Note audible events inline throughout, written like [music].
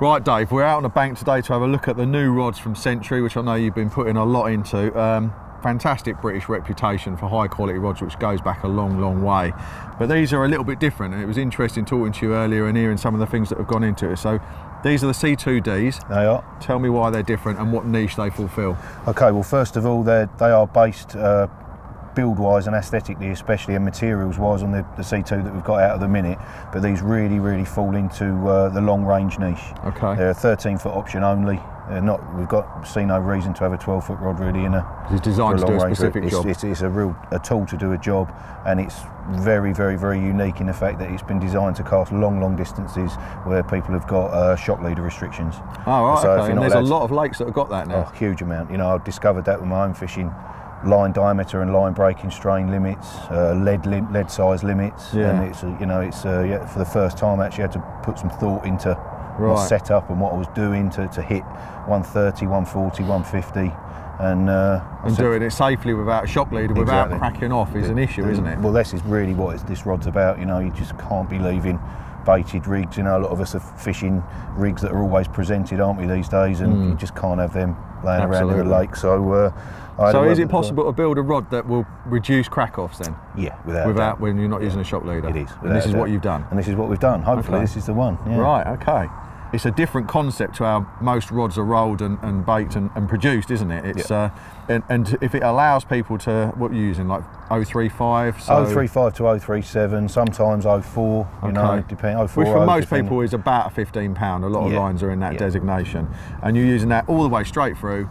Right, Dave, we're out on the bank today to have a look at the new rods from Century, which I know you've been putting a lot into. Um, fantastic British reputation for high quality rods, which goes back a long, long way. But these are a little bit different, and it was interesting talking to you earlier and hearing some of the things that have gone into it. So, these are the C2Ds. They are. Tell me why they're different and what niche they fulfil. Okay, well, first of all, they they are based uh, build wise and aesthetically, especially and materials wise, on the, the C2 that we've got out of the minute. But these really, really fall into uh, the long range niche. Okay. They're a 13 foot option only. They're not. We've got see no reason to have a 12 foot rod really in a. It's designed to do a range. specific it's, job. It's, it's a real a tool to do a job, and it's very, very, very unique in the fact that it's been designed to cast long, long distances where people have got uh, shock leader restrictions. Oh, right, So okay. And there's a lot of lakes that have got that now. Oh, huge amount. You know, I've discovered that with my own fishing. Line diameter and line breaking strain limits, uh, lead lim- lead size limits, Yeah. and it's uh, you know it's uh, yeah, for the first time I actually had to put some thought into my setup and what I was doing to, to hit 130, 140, 150, and uh, and doing it safely without a shock leader, without Exactly. cracking off, is an issue, isn't it? Well, this is really what this rod's about. You know, you just can't be leaving baited rigs. You know, a lot of us are fishing rigs that are always presented, aren't we, these days? And you just can't have them laying around in Mm. The lake. So, uh, I So is it possible to build a rod that will reduce crack offs then? Yeah, without, Without when you're not using a shock leader? It is. And this is what you've done? And this is what we've done. Hopefully, Okay. this is the one. yeah. Right, okay. It's a different concept to how most rods are rolled and, and baked and, and produced, isn't it? It's uh, and, and if it allows people to what are you using like 035 so 035 to 037, sometimes 04, you know, Okay. depend 04. which for most depending- people is about a 15 pound. A lot of Yeah, lines are in that yeah. designation, and you're using that all the way straight through.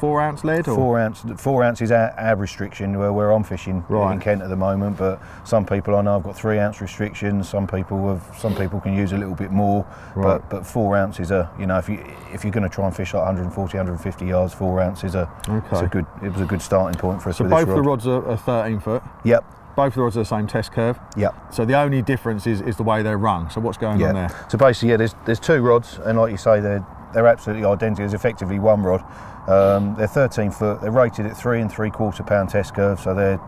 Four ounce lead or Four ounce, four ounce is our, our restriction where, where I'm fishing Right. in Kent at the moment. But some people I know have got three ounce restrictions. Some people have, some people can use a little bit more. Right. But but four ounces are you know, if you if you're going to try and fish like 140, 150 yards, four ounces is a, it's Okay. a good, it was a good starting point for us So both this the rods are, are 13 foot. Yep, Both the rods are the same test curve. yep. So the only difference is, is the way they're run. So what's going on there? So basically, yeah, there's there's two rods, and like you say, they're they're absolutely identical. There's effectively one rod. Um, they're 13 foot. They're rated at three and three quarter pound test curve, so they're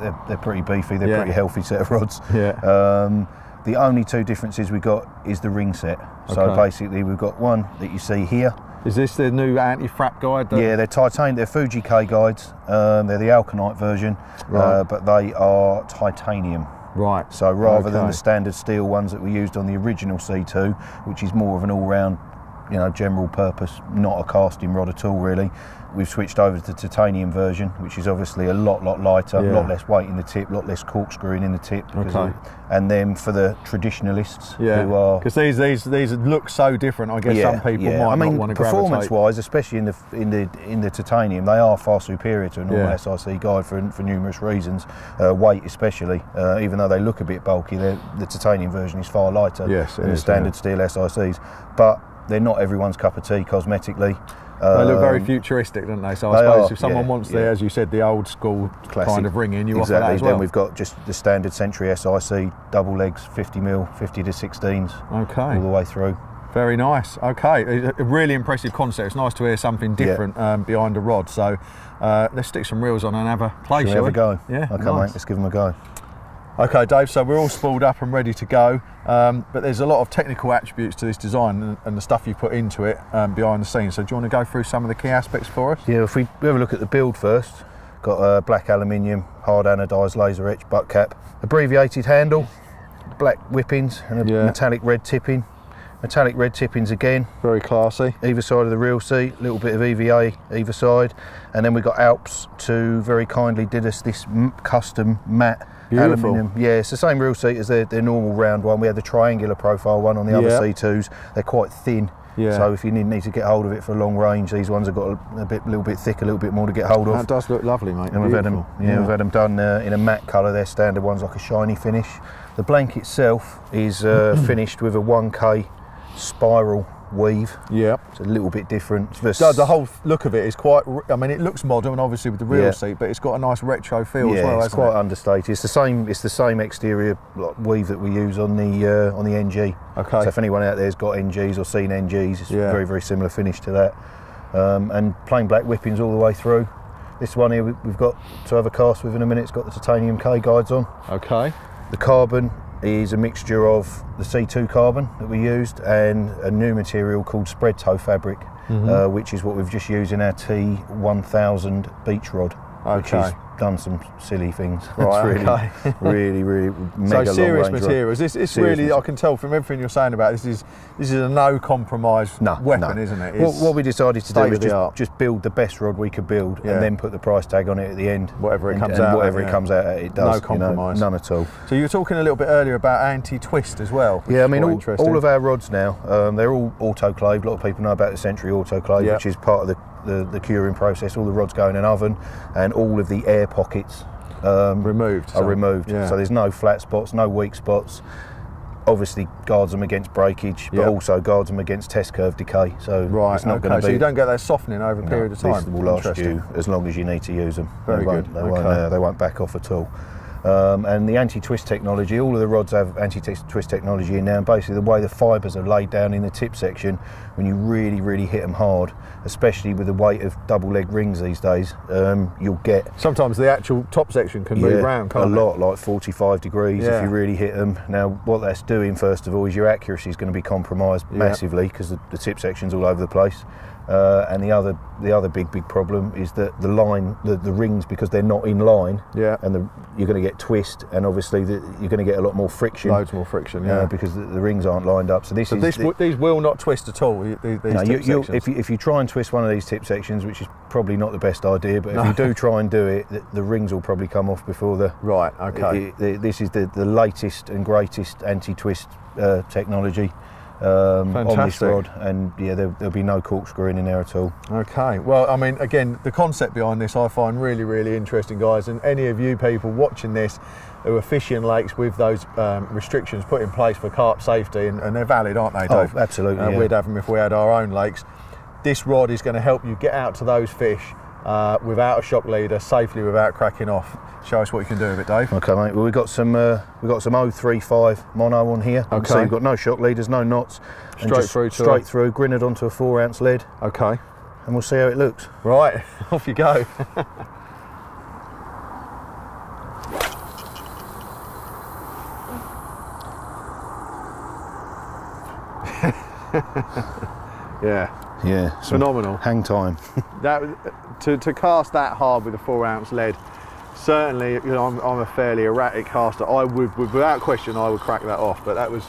they're, they're pretty beefy. They're Yeah. pretty healthy set of rods. Yeah. Um, the only two differences we got is the ring set. So Okay. basically, we've got one that you see here. Is this the new anti-frap guide? Yeah, they're titanium. They're Fuji K guides. Um, they're the Alconite version, Right. uh, but they are titanium. Right. So rather than the standard steel ones that we used on the original C2, which is more of an all-round, you know, general purpose, not a casting rod at all really, we've switched over to the titanium version, which is obviously a lot, lot lighter, a Yeah. lot less weight in the tip, a lot less corkscrewing in the tip. Okay. of- and then for the traditionalists Yeah. who are Because these these these look so different. I guess some people yeah. might I mean, not want to performance-wise, especially in the in the in the titanium, they are far superior to a normal Yeah. SIC guide for, for numerous reasons. Uh, weight, especially, uh, even though they look a bit bulky, the titanium version is far lighter Yes, than the is, standard steel SICs. But they're not everyone's cup of tea cosmetically. They look very Um, futuristic, don't they? So I they suppose are, if someone yeah, wants the, yeah. as you said, the old school classic. kind of ringing, you exactly. offer that as well. Then we've got just the standard Century SIC double legs, 50 mil, 50 to 16s, okay. all the way through. Very nice. Okay, a really impressive concept. It's nice to hear something Yeah. different um, behind a rod. So uh, let's stick some reels on and have a play, Shall we shall have a go? Yeah. Okay, nice. mate. Let's give them a go. Okay, Dave. So we're all spooled up and ready to go. Um, but there's a lot of technical attributes to this design and, and the stuff you put into it um, behind the scenes. So do you want to go through some of the key aspects for us? Yeah, if we have a look at the build first, got a black aluminium, hard anodised laser etched butt cap, abbreviated handle, black whippings, and a Yeah. metallic red tipping. Metallic red tippings again, Very classy. either side of the reel seat, a little bit of EVA either side, and then we got Alps to very kindly did us this custom matte Beautiful. aluminium. Yeah, it's the same reel seat as their, their normal round one. We had the triangular profile one on the other Yeah. C2s. They're quite thin. Yeah. So if you need, need to get hold of it for a long range, these ones have got a, a bit, little bit thick, a little bit more to get hold of. That does look lovely, mate. And we've had them, Beautiful. yeah, we've had them done uh, in a matte colour. Their standard one's like a shiny finish. The blank itself is uh, [clears throat] finished with a 1K spiral weave. Yeah. It's a little bit different. So the whole look of it is quite. I mean, it looks modern, obviously with the reel Yeah. seat, but it's got a nice retro feel yeah, as well. it's quite it? understated. It's the same. It's the same exterior weave that we use on the uh, on the NG. Okay. So if anyone out there's got NGs or seen NGs, it's Yeah. very very similar finish to that. Um, and plain black whippings all the way through. This one here we- we've got to have a cast with in a minute. It's got the titanium K guides on. Okay. The carbon is a mixture of the C2 carbon that we used and a new material called spread tow fabric, Mm-hmm. uh, which is what we've just used in our T1000 beach rod, which Okay. Done some silly things. Right, it's really, okay. [laughs] really, really [laughs] So mega serious long range materials. This, Serious really, I can tell from everything you're saying about it, this is this is a no compromise no, weapon, no. isn't it? What, we decided to do was of the art. just, just build the best rod we could build Yeah. and then put the price tag on it at the end. Whatever it And- comes and out Whatever yeah. it comes out at, it does. No you know, compromise. none at all. So you were talking a little bit earlier about anti-twist as well. Yeah, I mean, all, all of our rods now, um, they're all autoclaved. A lot of people know about the Century autoclave, Yeah. which is part of the, the, the curing process. All the rods go in an oven, and all of the air pockets um, removed. are so- removed. Yeah. So there's no flat spots, no weak spots. Obviously, guards them against breakage, but Yeah. also guards them against test curve decay. So right. it's not okay. going to be. so you don't get that softening over a no, period of time. These will last you as long as you need to use them. Very they won't, good. They, won't, uh, they won't back off at all. Um, and the anti-twist technology, all of the rods have anti-twist technology in now. And basically, the way the fibres are laid down in the tip section, when you really, really hit them hard, especially with the weight of double leg rings these days, um, you'll get Sometimes the actual top section can move round, a can't it? lot, like 45 degrees Yeah. if you really hit them. Now, what that's doing, first of all, is your accuracy is going to be compromised massively because the, the tip section's all over the place. Uh, and the other, the other big, big problem is that the line, the, the rings, because they're not in line, Yeah. and the, you're going to get twist, and obviously the, you're going to get a lot more friction Loads more friction. uh, Yeah. because the, the rings aren't lined up. So this so is this, the- these will not twist at all. These, no, you, if, you, if you try and twist one of these tip sections, which is probably not the best idea, but if you do try and do it, the, the rings will probably come off before the, right. Okay. this is the, the latest and greatest anti-twist uh, technology um, on this rod, and yeah, there, there'll be no corkscrewing in there at all. Okay. Well, I mean, again, the concept behind this I find really, really interesting, guys. And any of you people watching this who are fishing lakes with those um, restrictions put in place for carp safety, and, and they're valid, aren't they, Dave? Oh, absolutely, Uh, yeah. We'd have them if we had our own lakes. This rod is going to help you get out to those fish uh, without a shock leader, safely without cracking off. Show us what you can do with it, Dave. Okay, mate. Well, we've got some uh, we've got some 035 mono on here. Okay. So you've got no shock leaders, no knots, Straight through to straight a- through, grinnered onto a four ounce lead, Okay. and we'll see how it looks. Right. [laughs] Off you go. [laughs] yeah. Yeah, Phenomenal. hang time. [laughs] that to, to cast that hard with a four ounce lead certainly you know I'm, I'm a fairly erratic caster i would without question i would crack that off but that was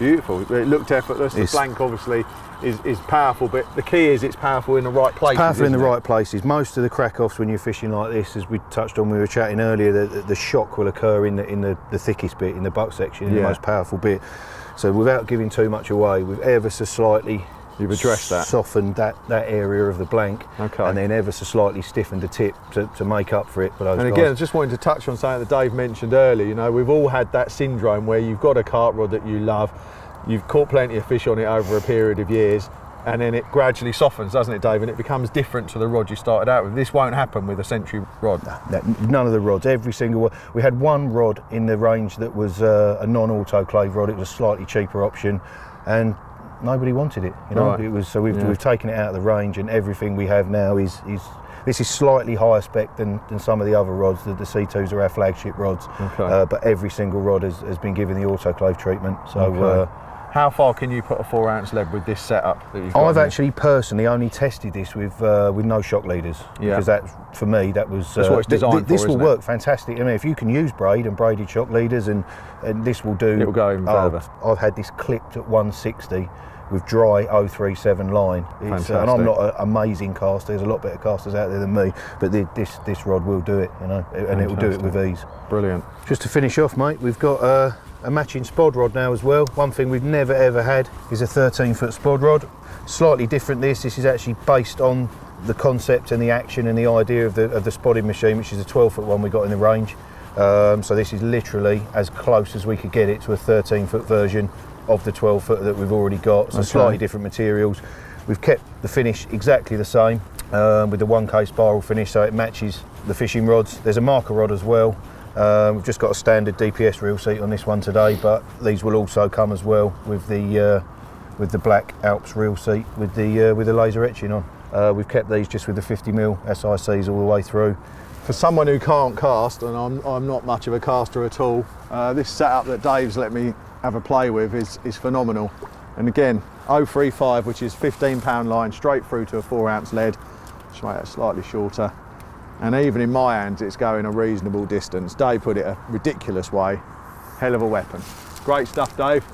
beautiful it looked effortless the It's- blank obviously is, is powerful but the key is it's powerful in the right place Powerful in the right places. Most of the crack offs when you're fishing like this, as we touched on, we were chatting earlier, the, the, the shock will occur in the in the, the thickest bit, in the butt section, in Yeah. the most powerful bit. So without giving too much away, we've ever so slightly You've addressed that. softened that, that area of the blank, Okay. and then ever so slightly stiffened the tip to, to make up for it. Those and guys. again, I just wanted to touch on something that Dave mentioned earlier. You know, we've all had that syndrome where you've got a carp rod that you love, you've caught plenty of fish on it over a period of years, and then it gradually softens, doesn't it, Dave? And it becomes different to the rod you started out with. This won't happen with a Century rod. No, none of the rods, every single one. We had one rod in the range that was uh, a non-autoclave rod. It was a slightly cheaper option, and nobody wanted it. You know, Right. it was so we've, Yeah. we've taken it out of the range, and everything we have now is is. This is slightly higher spec than, than some of the other rods. The, the C2s are our flagship rods, Okay. uh, but every single rod has, has been given the autoclave treatment. So Okay. uh, How far can you put a four ounce lead with this setup that you've got? I've actually personally only tested this with uh, with no shock leaders Yeah. because that for me that was That's what it's th- th- designed this for, will isn't it? work fantastic. I mean, if you can use braid and braided shock leaders, and and this will do. It will go even further. I've had this clipped at 160 with dry 037 line. It's, uh, and I'm not an amazing caster. There's a lot better casters out there than me, but the, this this rod will do it, you know, and it will do it with ease. Brilliant. Just to finish off, mate, we've got uh, a matching spod rod now as well. One thing we've never ever had is a 13 foot spod rod. Slightly different this. This is actually based on the concept and the action and the idea of the, of the spodding machine, which is a 12 foot one we got in the range. Um, so this is literally as close as we could get it to a 13 foot version of the 12 foot that we've already got. So Okay. slightly different materials. We've kept the finish exactly the same um, with the 1K spiral finish, so it matches the fishing rods. There's a marker rod as well. Um, we've just got a standard DPS reel seat on this one today, but these will also come as well with the uh, with the black Alps reel seat with the uh, with the laser etching on. Uh, we've kept these just with the 50 mil SICs all the way through. for someone who can't cast, and I'm, I'm not much of a caster at all, uh, this setup that Dave's let me have a play with is, is phenomenal. And again, 035, which is 15 pound line, straight through to a four ounce lead. Just make that slightly shorter. And even in my hands, it's going a reasonable distance. Dave put it a ridiculous way. Hell of a weapon. Great stuff, Dave.